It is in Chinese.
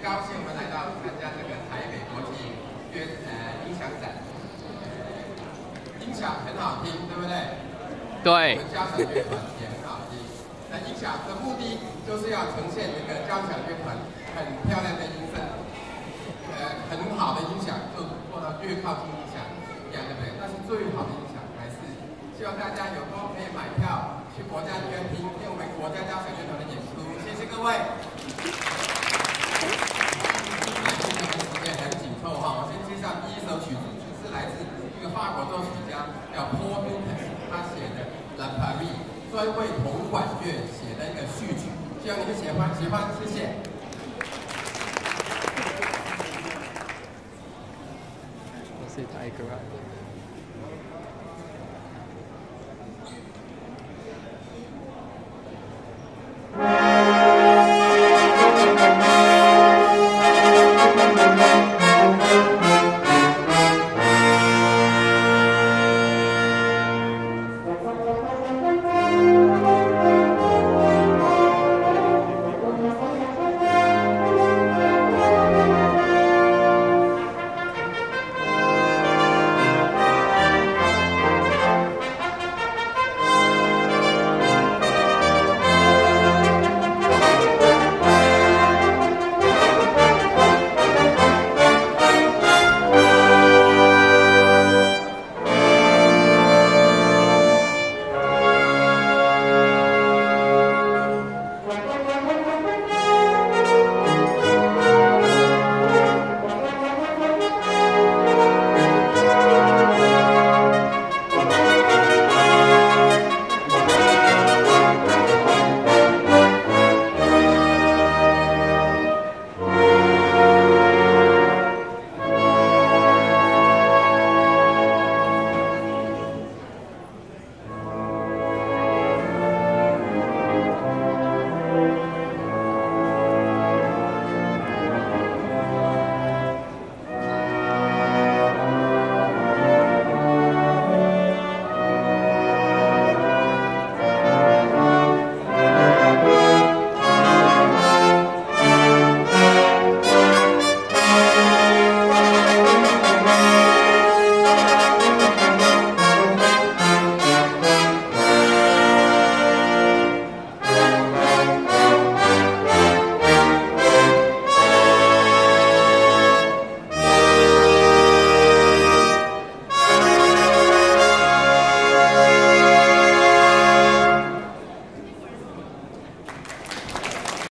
高兴我们来到参加这个台北国际乐呃音响展，音响很好听，对不对？对。我们交响乐团也很好听。那音响的目的就是要呈现这个交响乐团很漂亮的音色，呃，很好的音响就做到越靠近音响一样，对不对？但是最好的音响，还是希望大家有空可以买票去国家音乐厅听我们国家交响乐团的演出。谢谢各位。法国作曲叫 Paul Lucas，他写的《La Paris》专为铜管乐写的一个序曲，希望你们喜欢，喜欢，谢谢。我是泰戈尔。